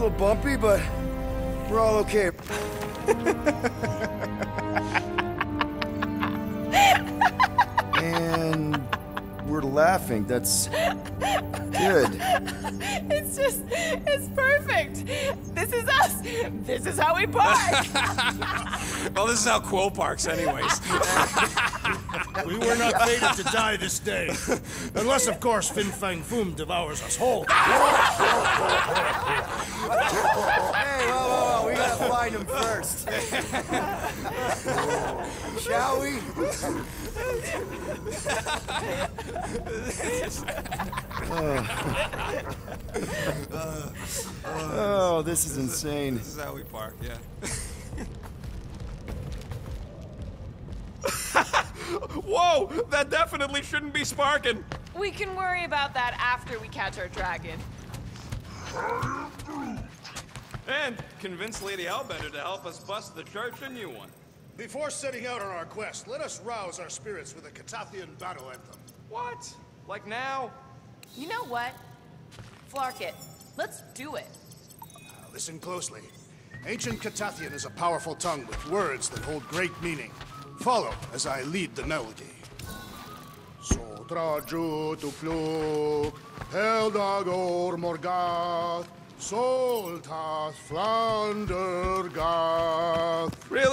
little bumpy, but we're all okay. and we're laughing. That's good. It's just, it's perfect. This is us. This is how we park. Well, this is how Quill parks, anyways. We were not fated to die this day. Unless, of course, Fin Fang Foom devours us whole. Hey, whoa, whoa, whoa, we gotta find him first. Shall we? Oh, this is insane. this is how we park, yeah. Whoa! That definitely shouldn't be sparking. we can worry about that after we catch our dragon. And convince Lady Hellbender to help us bust the church a new one. Before setting out on our quest, let us rouse our spirits with a Catathian battle anthem. What? Like now? You know what? Flark it. Let's do it. Listen closely. Ancient Catathian is a powerful tongue with words that hold great meaning. Follow as I lead the melody. Sotra tu pluk, Heldagor morgath, Soltas Flander gath,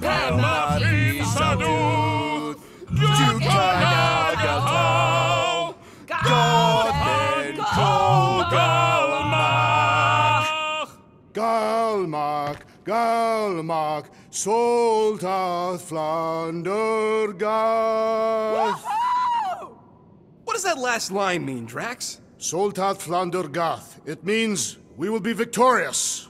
Pelma fin sardut, Jut kain agultau, Gothen kogalmak. Galmak, Galmak, Soltath Flander gath. What does that last line mean, Drax? Soltath Flander gath. It means we will be victorious.